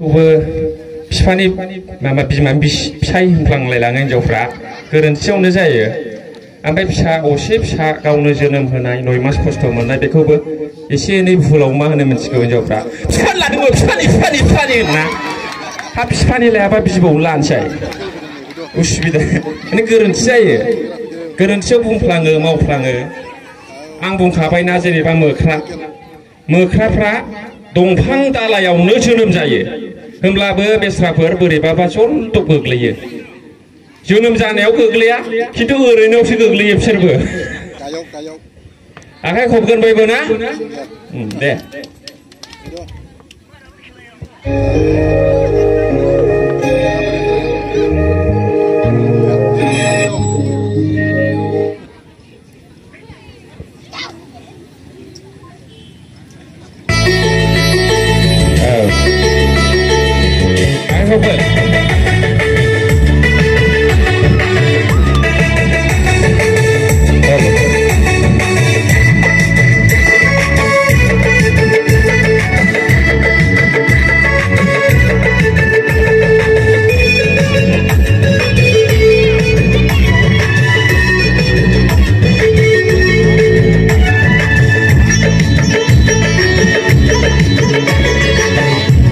खौबो बिफानि माबा बिमानि बिसि फिसाय होनफ्लांलायलाङो हिनजावफ्रा गोरोन्थियावनो जायो ओमफ्राय फिसा असे फिसा गावनो जोनोम होनाय नय मास खस्थ' मोननाय बेखौबो एसे एनै भुलाव मा होनो मिथिगौ हिनजावफ्रा बिफानि लादोंमोन बिफानि बिफानि बिफानि होना हा बिफानि लायाबा बिबौनो लानोसै उसुबिदा माने गोरोन्थि जायो गोरोन्थियाव बुंफ्लाङो मावफ्लाङो आं बुंखाबायना जेनेबा मोख्रा मोख्राफ्रा दंफां दालायावनो जोनोम जायो होमब्लाबो बेस्राफोर बोरैबाबा जलद गोग्लैयो जोनोम जानायाव गोग्लैया खिन्थु ओरैनोसो गोग्लैयो बिसोरबो Cayó, cayó. आखाइ खबगोनबायबो ना उम, दे here real quick.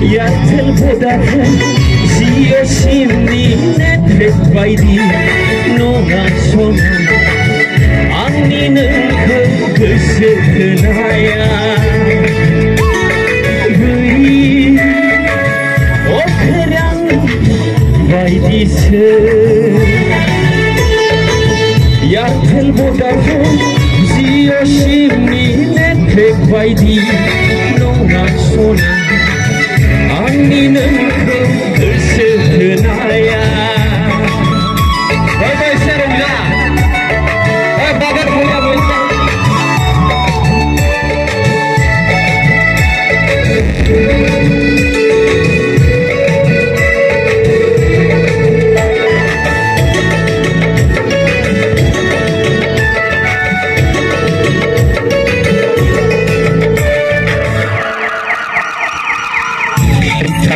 Yeah, teleport that. Siye şimdi netlet baydi Nora sona. Annenin kırkısı kınaya Büyü Oturan baydisi Yatıl bu tarafı Ziyo şimdi netlet baydi Nora sona.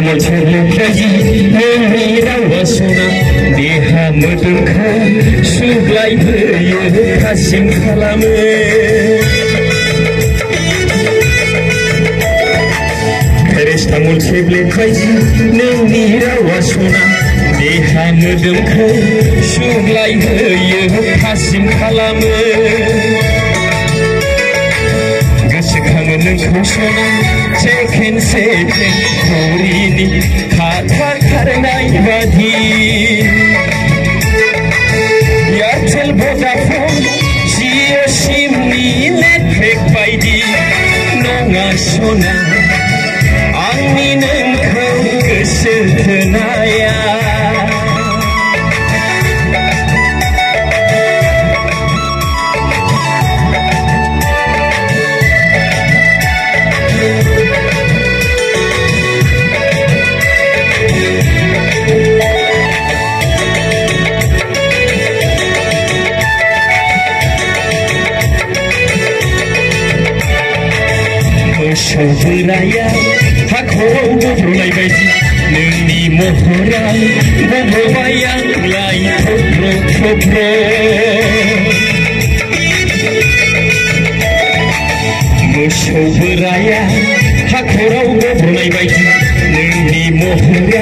मुझल कहीं मेरा सुना देहा मोदोमखा सुग्लायबोयो थासिम खालामो रेस्टा मुलसेब्लेखाय नोंनि रावा सना देहा मोदोमखौ सुग्लायबोयो थासिम खालामो ঘোষণা চেখেন সেখেন খরিদি খাথার খার নাই বাধি 나야 다 고고로 나이바지 능니 모호라 모호와야 라이 포프로 포프로 무쇼브라야 다 고라우고로 나이바지 능니 모호라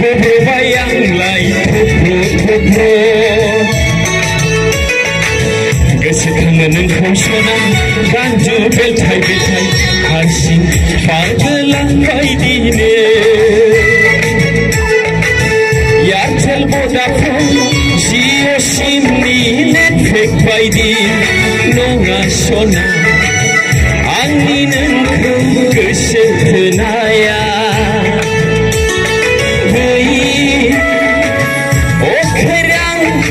모호와야 라이 포프로 포프로 Gönlünün kaşına Kandı betay betay Karşın farkılan kaydine Yertel Vodafone Jio şimdi net pek baydi Nora sona Anninin kıl köşe tınaya Hey, o kıran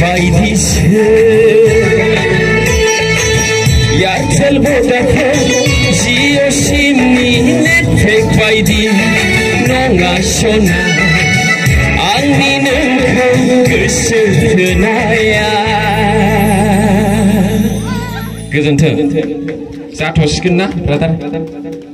baydisi 지으심이내 백바이디 농하셔나 악리는 끝을 드나야 그전트 사토시겠나 브라더